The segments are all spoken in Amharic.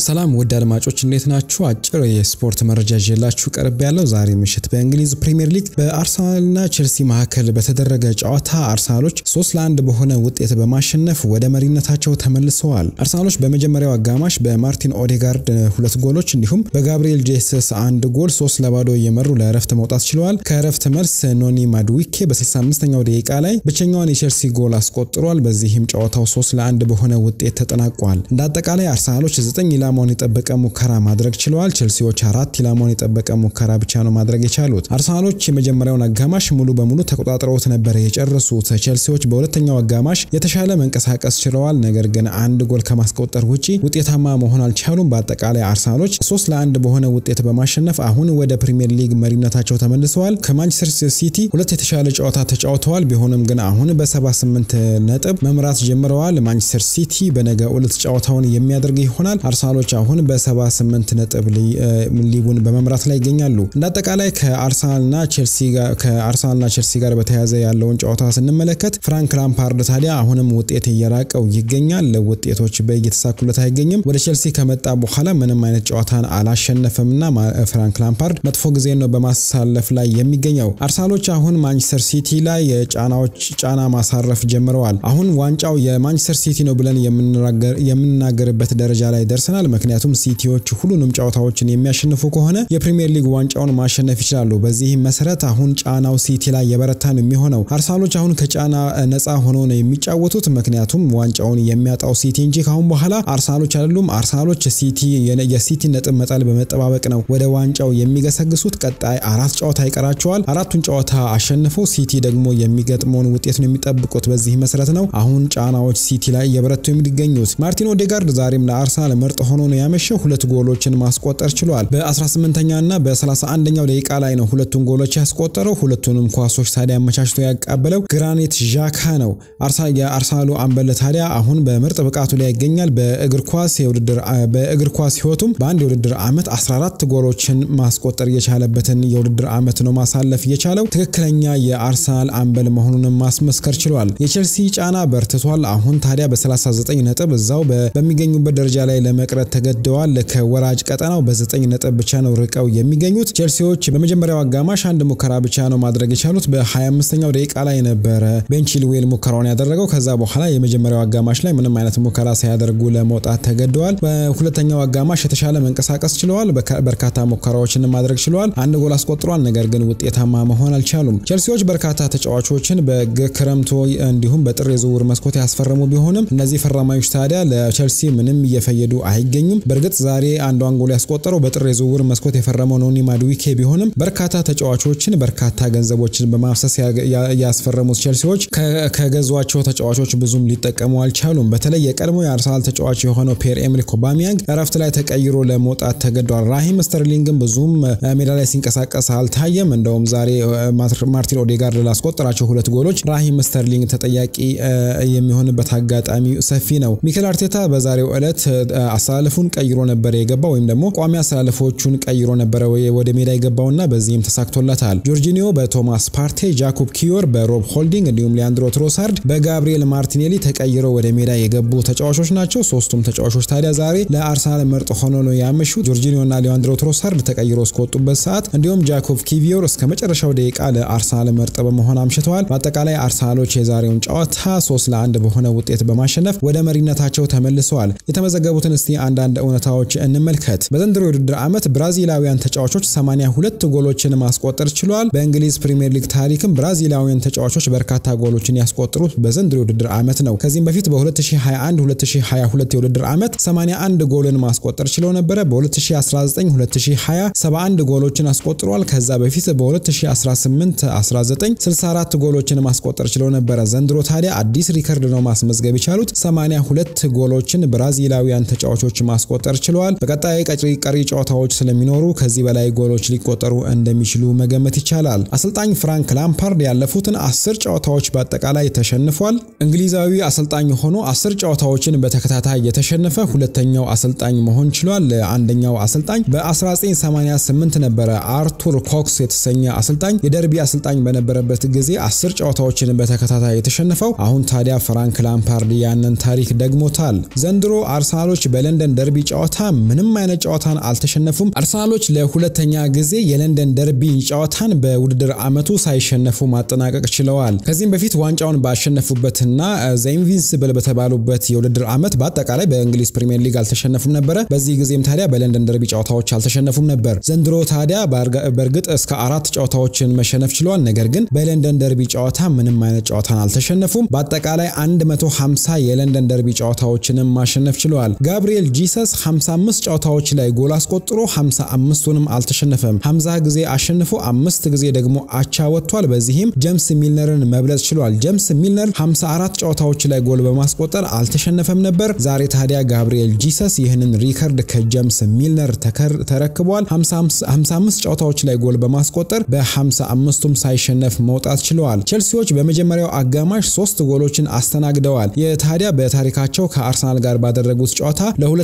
ሰላም ውድ አድማጮች እንዴት ናችሁ? አጭር የስፖርት መረጃ ይዤላችሁ ቀርብ ያለው ዛሬ ምሽት በእንግሊዝ ፕሪምየር ሊግ በአርሰናልና ቼልሲ መካከል በተደረገ ጨዋታ አርሰናሎች ሶስት ለአንድ በሆነ ውጤት በማሸነፍ ወደ መሪነታቸው ተመልሰዋል። አርሰናሎች በመጀመሪያው አጋማሽ በማርቲን ኦዴጋርድ ሁለት ጎሎች እንዲሁም በጋብሪኤል ጄሰስ አንድ ጎል ሶስት ለባዶ እየመሩ ለእረፍት መውጣት ችለዋል። ከእረፍት መልስ ኖኒ ማዱኬ በ65ኛው ደቂቃ ላይ ብቸኛውን የቼልሲ ጎል አስቆጥሯል። በዚህም ጨዋታው ሶስት ለአንድ በሆነ ውጤት ተጠናቋል። እንደ አጠቃላይ አርሰናሎች ዘጠኝ ኢላማውን የጠበቀ ሙከራ ማድረግ ችለዋል። ቼልሲዎች አራት ኢላማውን የጠበቀ ሙከራ ብቻ ነው ማድረግ የቻሉት። አርሰናሎች የመጀመሪያውን አጋማሽ ሙሉ በሙሉ ተቆጣጥረውት ነበር የጨረሱት። ቼልሲዎች በሁለተኛው አጋማሽ የተሻለ መንቀሳቀስ ችለዋል። ነገር ግን አንድ ጎል ከማስቆጠር ውጪ ውጤታማ መሆን አልቻሉም። በአጠቃላይ አርሰናሎች ሶስት ለአንድ በሆነ ውጤት በማሸነፍ አሁን ወደ ፕሪምየር ሊግ መሪነታቸው ተመልሰዋል። ከማንቸስተር ሲቲ ሁለት የተሻለ ጨዋታ ተጫውተዋል። ቢሆንም ግን አሁን በ78 ነጥብ መምራት ጀምረዋል። ማንቸስተር ሲቲ በነገ ዕለት ጨዋታውን የሚያደርግ ይሆናል። አርሰናሎች አሁን በ78 ነጥብ ሊጉን በመምራት ላይ ይገኛሉ። እንደ አጠቃላይ ከአርሰናልና ቼልሲ ጋር ከአርሰናልና በተያያዘ ያለውን ጨዋታ ስንመለከት ፍራንክ ላምፓርድ ታዲያ አሁንም ውጤት እየራቀው ይገኛል። ውጤቶች እየተሳኩለት አይገኝም። ወደ ቼልሲ ከመጣ በኋላ ምንም አይነት ጨዋታን አላሸነፈምና ፍራንክ ላምፓርድ መጥፎ ጊዜ ነው በማሳለፍ ላይ የሚገኘው። አርሰናሎች አሁን ማንቸስተር ሲቲ ላይ ጫናዎች ጫና ማሳረፍ ጀምረዋል። አሁን ዋንጫው የማንቸስተር ሲቲ ነው ብለን የምንናገርበት ደረጃ ላይ ደርሰናል። ምክንያቱም ሲቲዎች ሁሉንም ጨዋታዎችን የሚያሸንፉ ከሆነ የፕሪሚየር ሊግ ዋንጫውን ማሸነፍ ይችላሉ። በዚህም መሰረት አሁን ጫናው ሲቲ ላይ የበረታ ነው የሚሆነው። አርሰናሎች አሁን ከጫና ነፃ ሆኖ ነው የሚጫወቱት። ምክንያቱም ዋንጫውን የሚያጣው ሲቲ እንጂ ካሁን በኋላ አርሰናሎች አይደሉም። አርሰናሎች ሲቲ የሲቲ ነጥብ መጣል በመጠባበቅ ነው ወደ ዋንጫው የሚገሰግሱት። ቀጣይ አራት ጨዋታ ይቀራቸዋል። አራቱን ጨዋታ አሸንፈው ሲቲ ደግሞ የሚገጥመውን ውጤት ነው የሚጠብቁት። በዚህ መሰረት ነው አሁን ጫናዎች ሲቲ ላይ እየበረቱ የሚገኙት። ማርቲን ኦዴጋርድ ዛሬም ለአርሰናል ምርጥ ሆኖ ነው ያመሸው። ሁለት ጎሎችን ማስቆጠር ችሏል። በ18ኛ እና በ31ኛው ደቂቃ ላይ ነው ሁለቱን ጎሎች ያስቆጠረው። ሁለቱንም ኳሶች ታዲያ አመቻችቶ ያቀበለው ግራኒት ዣካ ነው። የአርሰናሉ አምበል ታዲያ አሁን በምርጥ ብቃቱ ላይ ይገኛል። በእግር ኳስ በእግር ኳስ ህይወቱም በአንድ የውድድር ዓመት 14 ጎሎችን ማስቆጠር የቻለበትን የውድድር ዓመት ነው ማሳለፍ የቻለው። ትክክለኛ የአርሰናል አምበል መሆኑንም ማስመስከር ችሏል። የቼልሲ ጫና በርትቷል። አሁን ታዲያ በ39 ነጥብ እዛው በሚገኙበት ደረጃ ላይ ለመቅረት ተገደዋል። ከወራጅ ቀጠናው በ9 ነጥብ ብቻ ነው ርቀው የሚገኙት። ቼልሲዎች በመጀመሪያው አጋማሽ አንድ ሙከራ ብቻ ነው ማድረግ የቻሉት። በ25ኛው ደቂቃ ላይ ነበረ ቤን ቺልዌል ሙከራውን ያደረገው። ከዛ በኋላ የመጀመሪያው አጋማሽ ላይ ምንም አይነት ሙከራ ሳያደርጉ ለመውጣት ተገደዋል። በሁለተኛው አጋማሽ የተሻለ መንቀሳቀስ ችለዋል። በርካታ ሙከራዎችን ማድረግ ችለዋል። አንድ ጎል አስቆጥሯል። ነገር ግን ውጤታማ መሆን አልቻሉም። ቼልሲዎች በርካታ ተጫዋቾችን በክረምቶ እንዲሁም በጥር የዝውውር መስኮት ያስፈረሙ ቢሆንም እነዚህ ፈራማዮች ታዲያ ለቼልሲ ምንም እየፈየዱ አይገኙም። በእርግጥ ዛሬ አንዷን ጎል ያስቆጠረው በጥር የዝውውር መስኮት የፈረመው ኖኒ ማድዊኬ ቢሆንም በርካታ ተጫዋቾችን በርካታ ገንዘቦችን በማፍሰስ ያስፈረሙት ቼልሲዎች ከገዟቸው ተጫዋቾች ብዙም ሊጠቀሙ አልቻሉም። በተለይ የቀድሞ የአርሰናል ተጫዋች የሆነው ፒየር ኤምሪክ ኦባሚያንግ እረፍት ላይ ተቀይሮ ለመውጣት ተገዷል። ራሂም ስተርሊንግም ብዙም ሜዳ ላይ ሲንቀሳቀስ አልታየም። እንደውም ዛሬ ማርቲን ኦዴጋርድ ላስቆጠራቸው ሁለት ጎሎች ራሂም ስተርሊንግ ተጠያቂ የሚሆንበት አጋጣሚ ሰፊ ነው። ሚኬል አርቴታ በዛሬው ዕለት አሰላለፉን ቀይሮ ነበር የገባው ወይም ደግሞ ቋሚ አሰላለፎቹን ቀይሮ ነበረ ወደ ሜዳ የገባውና በዚህም ተሳክቶለታል። ጆርጂኒዮ በቶማስ ፓርቴ፣ ጃኮብ ኪቪዮር በሮብ ሆልዲንግ እንዲሁም ሊያንድሮ ትሮሳርድ በጋብሪኤል ማርቲኔሊ ተቀይረው ወደ ሜዳ የገቡ ተጫዋቾች ናቸው። ሶስቱም ተጫዋቾች ታዲያ ዛሬ ለአርሰናል ምርጥ ሆኖ ነው ያመሹት። ጆርጂኒዮ እና ሊያንድሮ ትሮሳርድ ተቀይሮ እስከወጡበት ሰዓት እንዲሁም ጃኮብ ኪቪዮር እስከ መጨረሻው ደቂቃ ለአርሰናል ምርጥ በመሆን አምሽተዋል። በአጠቃላይ አርሰናሎች የዛሬውን ጨዋታ ሶስት ለአንድ በሆነ ውጤት በማሸነፍ ወደ መሪነታቸው ተመልሰዋል። የተመዘገቡትን እስቲ አንዳንድ እውነታዎች እንመልከት። በዘንድሮ የውድድር ዓመት ብራዚላውያን ተጫዋቾች 82 ጎሎችን ማስቆጠር ችለዋል። በእንግሊዝ ፕሪምየር ሊግ ታሪክም ብራዚላውያን ተጫዋቾች በርካታ ጎሎችን ያስቆጠሩት በዘንድሮ የውድድር ዓመት ነው። ከዚህም በፊት በ2021 2022 የውድድር ዓመት 81 ጎልን ማስቆጠር ችለው ነበረ። በ2019 2020 71 ጎሎችን አስቆጥሯል። ከዛ በፊት በ2018 19 64 ጎሎችን ማስቆጠር ችለው ነበረ። ዘንድሮ ታዲያ አዲስ ሪከርድ ነው ማስመዝገብ የቻሉት 82 ጎሎችን ብራዚላውያን ተጫዋቾች ማስቆጠር ችለዋል። በቀጣይ ቀሪ ጨዋታዎች ስለሚኖሩ ከዚህ በላይ ጎሎች ሊቆጠሩ እንደሚችሉ መገመት ይቻላል። አሰልጣኝ ፍራንክ ላምፓርድ ያለፉትን አስር ጨዋታዎች በአጠቃላይ ተሸንፏል። እንግሊዛዊ አሰልጣኝ ሆኖ አስር ጨዋታዎችን በተከታታይ የተሸነፈ ሁለተኛው አሰልጣኝ መሆን ችሏል። አንደኛው አሰልጣኝ በ1988 ነበረ አርቱር ኮክስ የተሰኘ አሰልጣኝ የደርቢ አሰልጣኝ በነበረበት ጊዜ አስር ጨዋታዎችን በተከታታይ የተሸነፈው። አሁን ታዲያ ፍራንክ ላምፓርድ ያንን ታሪክ ደግሞታል። ዘንድሮ አርሰናሎች በለንደን በለንደን ደርቢ ጨዋታ ምንም አይነት ጨዋታን አልተሸነፉም። አርሰናሎች ለሁለተኛ ጊዜ የለንደን ደርቢ ጨዋታን በውድድር ዓመቱ ሳይሸነፉ ማጠናቀቅ ችለዋል። ከዚህም በፊት ዋንጫውን ባሸነፉበትና the invincible በተባሉበት የውድድር ዓመት በአጠቃላይ በእንግሊዝ ፕሪምየር ሊግ አልተሸነፉም ነበረ። በዚህ ጊዜም ታዲያ በለንደን ደርቢ ጨዋታዎች አልተሸነፉም ነበር። ዘንድሮ ታዲያ በእርግጥ እስከ አራት ጨዋታዎችን መሸነፍ ችለዋል። ነገር ግን በለንደን ደርቢ ጨዋታ ምንም አይነት ጨዋታን አልተሸነፉም። በአጠቃላይ 150 የለንደን ደርቢ ጨዋታዎችንም ማሸነፍ ችለዋል። ጋብሪኤል ጂሰስ 55 ጨዋታዎች ላይ ጎል አስቆጥሮ 55ቱንም አልተሸነፈም። 50 ጊዜ አሸንፎ አምስት ጊዜ ደግሞ አቻ ወጥቷል። በዚህም ጀምስ ሚልነርን መብለጥ ችሏል። ጀምስ ሚልነር 54 ጨዋታዎች ላይ ጎል በማስቆጠር አልተሸነፈም ነበር። ዛሬ ታዲያ ጋብሪኤል ጂሰስ ይህንን ሪከርድ ከጀምስ ሚልነር ተረክቧል። 55 ጨዋታዎች ላይ ጎል በማስቆጠር በ55ቱም ሳይሸነፍ መውጣት ችለዋል። ቼልሲዎች በመጀመሪያው አጋማሽ ሶስት ጎሎችን አስተናግደዋል። የታዲያ በታሪካቸው ከአርሰናል ጋር ባደረጉት ጨዋታ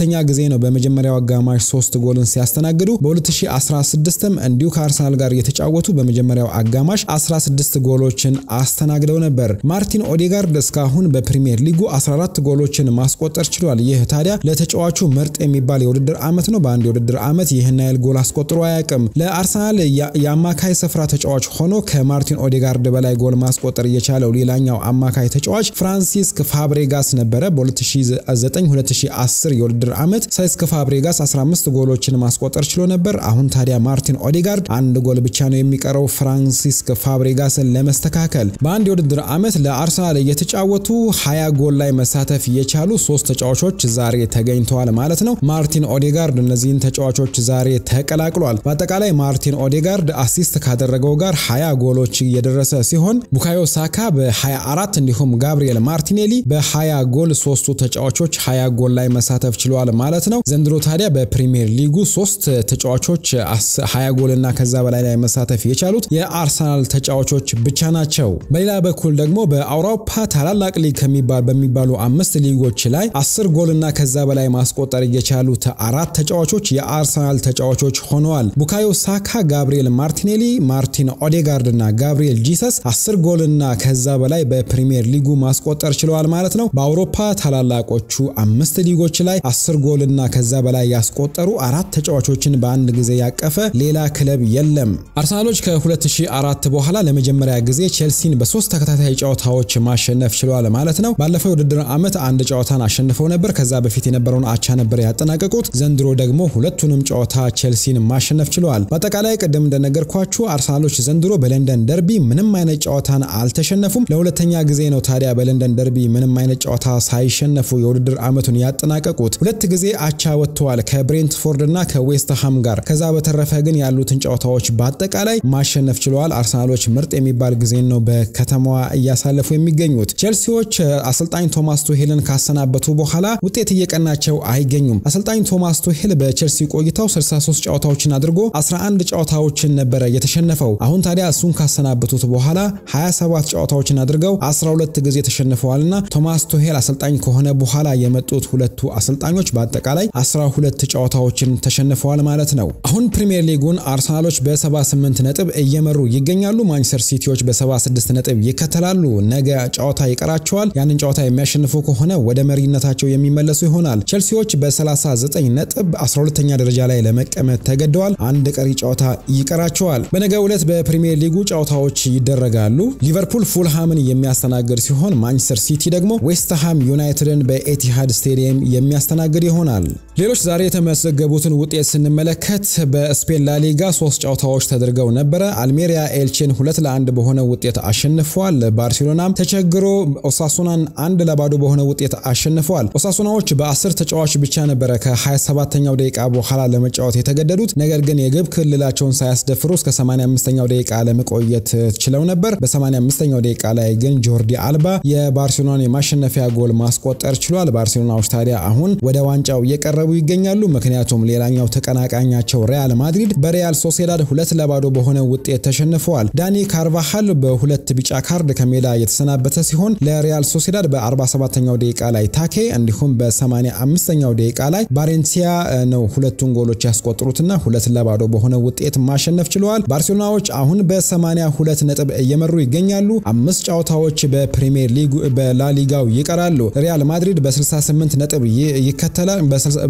ለሁለተኛ ጊዜ ነው በመጀመሪያው አጋማሽ ሶስት ጎልን ሲያስተናግዱ። በ2016ም እንዲሁ ከአርሰናል ጋር የተጫወቱ በመጀመሪያው አጋማሽ 16 ጎሎችን አስተናግደው ነበር። ማርቲን ኦዴጋርድ እስካሁን በፕሪሚየር ሊጉ 14 ጎሎችን ማስቆጠር ችሏል። ይህ ታዲያ ለተጫዋቹ ምርጥ የሚባል የውድድር ዓመት ነው። በአንድ የውድድር ዓመት ይህን ያህል ጎል አስቆጥሮ አያውቅም። ለአርሰናል የአማካይ ስፍራ ተጫዋች ሆኖ ከማርቲን ኦዴጋርድ በላይ ጎል ማስቆጠር የቻለው ሌላኛው አማካይ ተጫዋች ፍራንሲስክ ፋብሬጋስ ነበረ። በ2009-2010 የውድድር ዓመት ሴስክ ፋብሬጋስ 15 ጎሎችን ማስቆጠር ችሎ ነበር። አሁን ታዲያ ማርቲን ኦዴጋርድ አንድ ጎል ብቻ ነው የሚቀረው ፍራንሲስክ ፋብሬጋስን ለመስተካከል። በአንድ የውድድር ዓመት ለአርሰናል እየተጫወቱ 20 ጎል ላይ መሳተፍ የቻሉ ሶስት ተጫዋቾች ዛሬ ተገኝተዋል ማለት ነው። ማርቲን ኦዴጋርድ እነዚህን ተጫዋቾች ዛሬ ተቀላቅሏል። በአጠቃላይ ማርቲን ኦዴጋርድ assist ካደረገው ጋር 20 ጎሎች እየደረሰ ሲሆን ቡካዮ ሳካ በ24 እንዲሁም ጋብሪኤል ማርቲኔሊ በ20 ጎል ሶስቱ ተጫዋቾች 20 ጎል ላይ መሳተፍ ችለዋል ማለት ነው። ዘንድሮ ታዲያ በፕሪሚየር ሊጉ ሶስት ተጫዋቾች 20 ጎል እና ከዛ በላይ ላይ መሳተፍ የቻሉት የአርሰናል ተጫዋቾች ብቻ ናቸው። በሌላ በኩል ደግሞ በአውሮፓ ታላላቅ ሊግ ከሚባል በሚባሉ አምስት ሊጎች ላይ 10 ጎል እና ከዛ በላይ ማስቆጠር የቻሉት አራት ተጫዋቾች የአርሰናል ተጫዋቾች ሆነዋል። ቡካዮ ሳካ፣ ጋብሪኤል ማርቲኔሊ፣ ማርቲን ኦዴጋርድ እና ጋብሪኤል ጂሰስ 10 ጎል እና ከዛ በላይ በፕሪሚየር ሊጉ ማስቆጠር ችለዋል ማለት ነው። በአውሮፓ ታላላቆቹ አምስት ሊጎች ላይ 10 ጎል እና ከዛ በላይ ያስቆጠሩ አራት ተጫዋቾችን በአንድ ጊዜ ያቀፈ ሌላ ክለብ የለም። አርሰናሎች ከ2004 በኋላ ለመጀመሪያ ጊዜ ቼልሲን በሶስት ተከታታይ ጨዋታዎች ማሸነፍ ችለዋል ማለት ነው። ባለፈው የውድድር ዓመት አንድ ጨዋታን አሸንፈው ነበር። ከዛ በፊት የነበረውን አቻ ነበር ያጠናቀቁት። ዘንድሮ ደግሞ ሁለቱንም ጨዋታ ቼልሲን ማሸነፍ ችለዋል። በአጠቃላይ ቅድም እንደነገርኳችሁ አርሰናሎች ዘንድሮ በለንደን ደርቢ ምንም አይነት ጨዋታን አልተሸነፉም። ለሁለተኛ ጊዜ ነው ታዲያ በለንደን ደርቢ ምንም አይነት ጨዋታ ሳይሸነፉ የውድድር ዓመቱን ያጠናቀቁት። ሁለት ጊዜ አቻ ወጥተዋል ከብሬንትፎርድ እና ከዌስትሃም ጋር። ከዛ በተረፈ ግን ያሉትን ጨዋታዎች በአጠቃላይ ማሸነፍ ችለዋል። አርሰናሎች ምርጥ የሚባል ጊዜን ነው በከተማዋ እያሳለፉ የሚገኙት። ቼልሲዎች አሰልጣኝ ቶማስ ቱሄልን ካሰናበቱ በኋላ ውጤት እየቀናቸው አይገኙም። አሰልጣኝ ቶማስ ቱሄል በቼልሲ ቆይታው 63 ጨዋታዎችን አድርጎ 11 ጨዋታዎችን ነበረ የተሸነፈው። አሁን ታዲያ እሱን ካሰናበቱት በኋላ 27 ጨዋታዎችን አድርገው 12 ጊዜ ተሸንፈዋልና ቶማስ ቱሄል አሰልጣኝ ከሆነ በኋላ የመጡት ሁለቱ አሰልጣኞች በአጠቃላይ 12 ጨዋታዎችን ተሸንፈዋል ማለት ነው። አሁን ፕሪሚየር ሊጉን አርሰናሎች በ78 ነጥብ እየመሩ ይገኛሉ። ማንቸስተር ሲቲዎች በ76 ነጥብ ይከተላሉ። ነገ ጨዋታ ይቀራቸዋል። ያንን ጨዋታ የሚያሸንፉ ከሆነ ወደ መሪነታቸው የሚመለሱ ይሆናል። ቼልሲዎች በ39 ነጥብ 12ኛ ደረጃ ላይ ለመቀመጥ ተገደዋል። አንድ ቀሪ ጨዋታ ይቀራቸዋል። በነገው ዕለት በፕሪሚየር ሊጉ ጨዋታዎች ይደረጋሉ። ሊቨርፑል ፉልሃምን የሚያስተናግድ ሲሆን ማንቸስተር ሲቲ ደግሞ ዌስትሃም ዩናይትድን በኤቲሃድ ስቴዲየም የሚያስተናግድ ይሆናል። ሌሎች ዛሬ የተመዘገቡትን ውጤት ስንመለከት በስፔን ላሊጋ ሶስት ጨዋታዎች ተደርገው ነበረ። አልሜሪያ ኤልቼን ሁለት ለአንድ በሆነ ውጤት አሸንፏል። ባርሴሎናም ተቸግሮ ኦሳሱናን አንድ ለባዶ በሆነ ውጤት አሸንፈዋል። ኦሳሱናዎች በአስር ተጫዋች ብቻ ነበረ ከ27ኛው ደቂቃ በኋላ ለመጫወት የተገደዱት። ነገር ግን የግብ ክልላቸውን ሳያስደፍሩ እስከ 85ኛው ደቂቃ ለመቆየት ችለው ነበር። በ85ኛው ደቂቃ ላይ ግን ጆርዲ አልባ የባርሴሎናን የማሸነፊያ ጎል ማስቆጠር ችሏል። ባርሴሎናዎች ታዲያ አሁን ወደ ዋንጫው እየቀረቡ ይገኛሉ። ምክንያቱም ሌላኛው ተቀናቃኛቸው ሪያል ማድሪድ በሪያል ሶሴዳድ ሁለት ለባዶ በሆነ ውጤት ተሸንፈዋል። ዳኒ ካርቫሃል በሁለት ቢጫ ካርድ ከሜዳ የተሰናበተ ሲሆን ለሪያል ሶሴዳድ በ47ኛው ደቂቃ ላይ ታኬ እንዲሁም በ85ኛው ደቂቃ ላይ ባሬንሲያ ነው ሁለቱን ጎሎች ያስቆጠሩትና ሁለት ለባዶ በሆነ ውጤት ማሸነፍ ችለዋል። ባርሴሎናዎች አሁን በ82 ነጥብ እየመሩ ይገኛሉ። አምስት ጨዋታዎች በፕሪሚየር ሊግ በላሊጋው ይቀራሉ። ሪያል ማድሪድ በ68 ነጥብ ይከተላል ይከተላል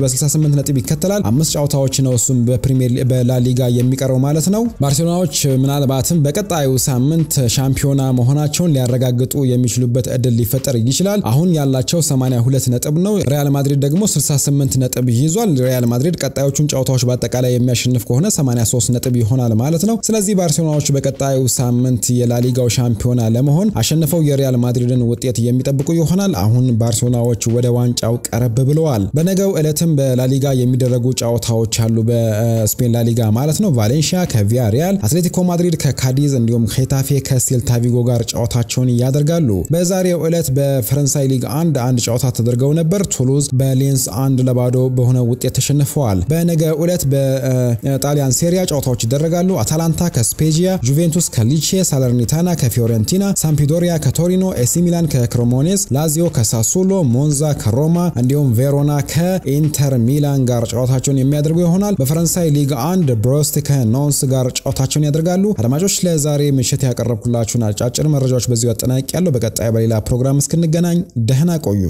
በ68 ነጥብ ይከተላል። አምስት ጨዋታዎች ነው እሱም በፕሪሚየር በላሊጋ የሚቀረው ማለት ነው። ባርሴሎናዎች ምናልባትም በቀጣዩ ሳምንት ሻምፒዮና መሆናቸውን ሊያረጋግጡ የሚችሉበት እድል ሊፈጠር ይችላል። አሁን ያላቸው 82 ነጥብ ነው። ሪያል ማድሪድ ደግሞ 68 ነጥብ ይዟል። ሪያል ማድሪድ ቀጣዮቹን ጨዋታዎች በአጠቃላይ የሚያሸንፍ ከሆነ 83 ነጥብ ይሆናል ማለት ነው። ስለዚህ ባርሴሎናዎች በቀጣዩ ሳምንት የላሊጋው ሻምፒዮና ለመሆን አሸንፈው የሪያል ማድሪድን ውጤት የሚጠብቁ ይሆናል። አሁን ባርሴሎናዎች ወደ ዋንጫው ቀረብ ብለዋል። በነገው ዕለትም በላሊጋ የሚደረጉ ጨዋታዎች አሉ። በስፔን ላሊጋ ማለት ነው። ቫሌንሺያ ከቪያ ሪያል፣ አትሌቲኮ ማድሪድ ከካዲዝ እንዲሁም ሄታፌ ከሴልታ ቪጎ ጋር ጨዋታቸውን ያደርጋሉ። በዛሬው ዕለት በፈረንሳይ ሊግ አንድ አንድ ጨዋታ ተደርገው ነበር። ቱሉዝ በሌንስ አንድ ለባዶ በሆነ ውጤት ተሸንፈዋል። በነገ ዕለት በጣሊያን ሴሪያ ጨዋታዎች ይደረጋሉ። አታላንታ ከስፔጂያ፣ ጁቬንቱስ ከሊቼ፣ ሳለርኒታና ከፊዮረንቲና፣ ሳምፒዶሪያ ከቶሪኖ፣ ኤሲ ሚላን ከክሮሞኔስ፣ ላዚዮ ከሳሱሎ፣ ሞንዛ ከሮማ እንዲሁም ቬሮና ከኢንተር ሚላን ጋር ጨዋታቸውን የሚያደርጉ ይሆናል። በፈረንሳይ ሊግ አንድ ብሮስት ከኖንስ ጋር ጨዋታቸውን ያደርጋሉ። አድማጮች ለዛሬ ምሽት ያቀረብኩላችሁን አጫጭር መረጃዎች በዚሁ አጠናቅቄያለው። በቀጣይ በሌላ ፕሮግራም እስክንገናኝ ደህና ቆዩ።